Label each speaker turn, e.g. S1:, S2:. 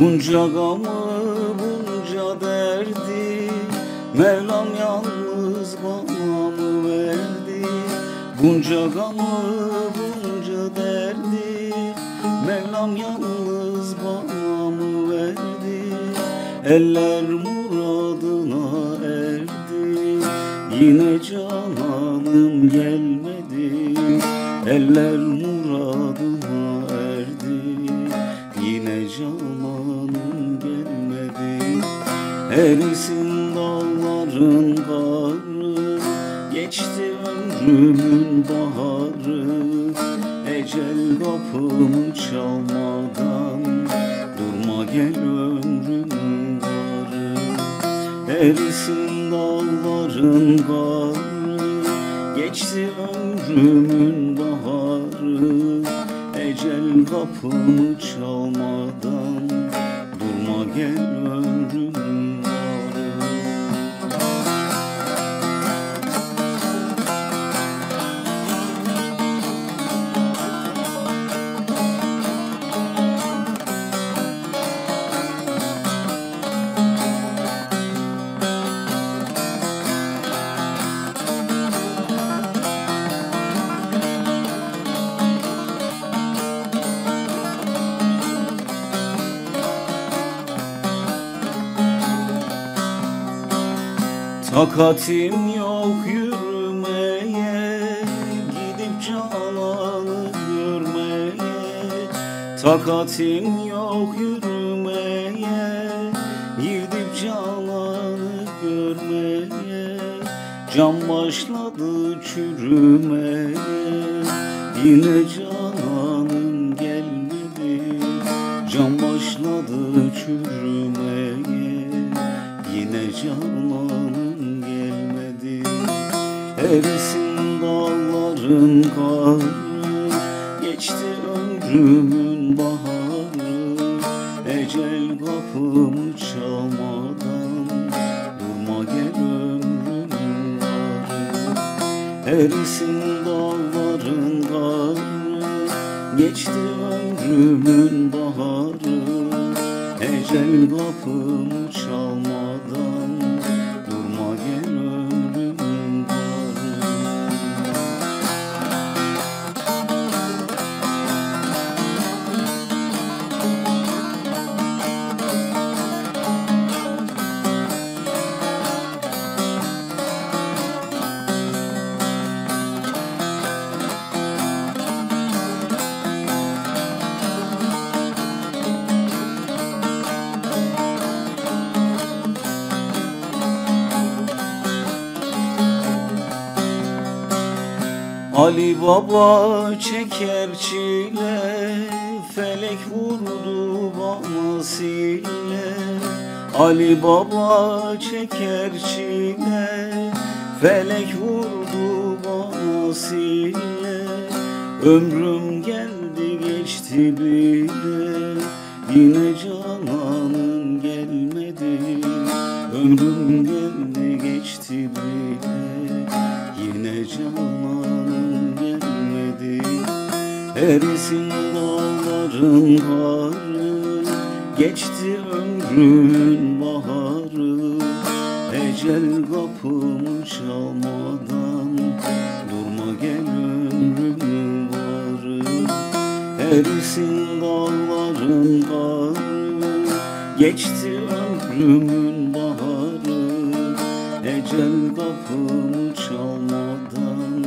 S1: Bunca gamı bunca derdi Mevlam yalnız bana mı verdi? Bunca gamı bunca derdi Mevlam yalnız bana mı verdi? Eller muradına erdi. Yine cananım gelmedi. Eller muradına Erisin dağların karı Geçti ömrümün baharı. Ecel kapımı çalmadan Durma gel ömrümün karı Erisin dağların karı Geçti ömrümün baharı. Ecel kapımı çalmadan Durma gel ömrümün Takatim yok yürümeye Gidip cananı görmeye. Takatim yok yürümeye Gidip cananı görmeye. Can başladı çürümeye Yine cananım gelmedi. Can başladı çürümeye Yine cananım Erisin dağların karı Geçti ömrümün baharı. Ecel kapımı çalmadan Durma gel ömrümün varı Erisin dağların karı Geçti ömrümün baharı. Ecel kapımı çalmadan Ali Baba çeker çile Felek vurdu bana sile. Ali Baba çeker çile Felek vurdu bana sile. Ömrüm geldi geçti bile. Yine cananım Erisin dağların karı Geçti ömrümün baharı. Ecel kapımı çalmadan Durma gel ömrümün varı Erisin dağların karı Geçti ömrümün baharı. Ecel kapımı çalmadan